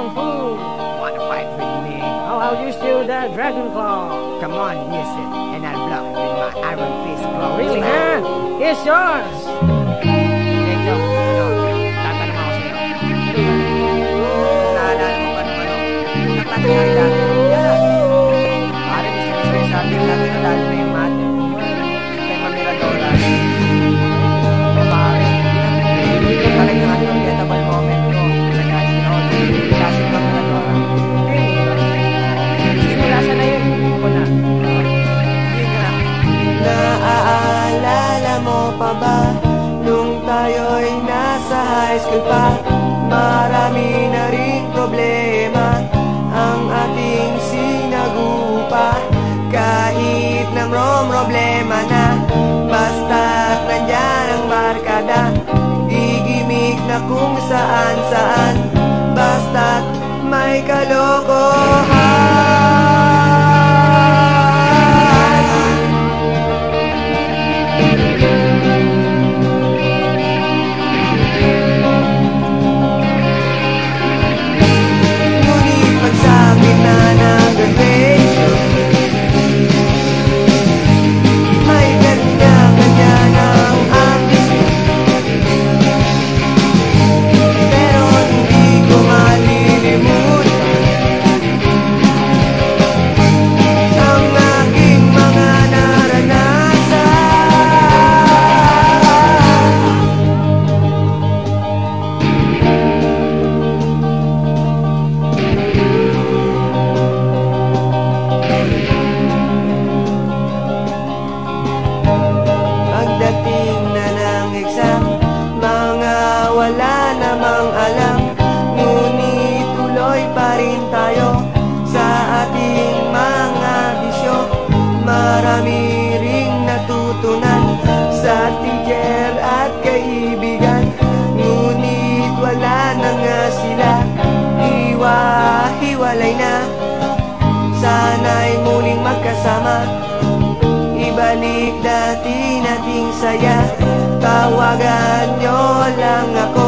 Kung Fu. Wanna fight with me? Oh, I'll use you the Dragon Claw. Come on, miss it, and I'll block with my iron fist claw. Really, huh? It's yours! mag-tricycle pa Marami na rin problema Ang ating sinagupa? Kahit ng rom problema na Basta't nandyan ang barkada Di na kung saan saan Basta't may kalong tama Ibalik dati nating saya. Tawagan nyo lang ako.